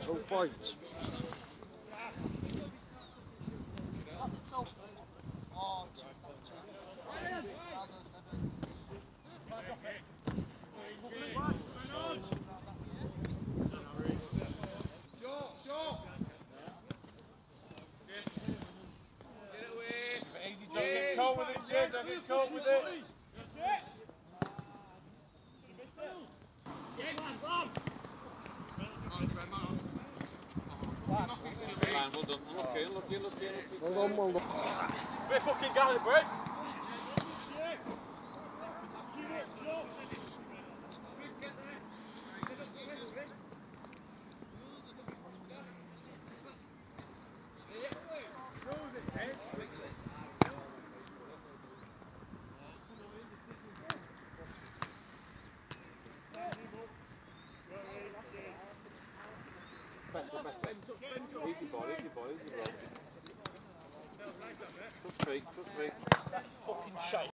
Two points. Get caught with it, Jed. Don't get caught with it. Well done. Unlucky, unlucky, unlucky, unlucky. Well done, well done. We're fucking Galley, Easy ball, easy ball, easy ball. Trust feet, trust feet. Fucking shite.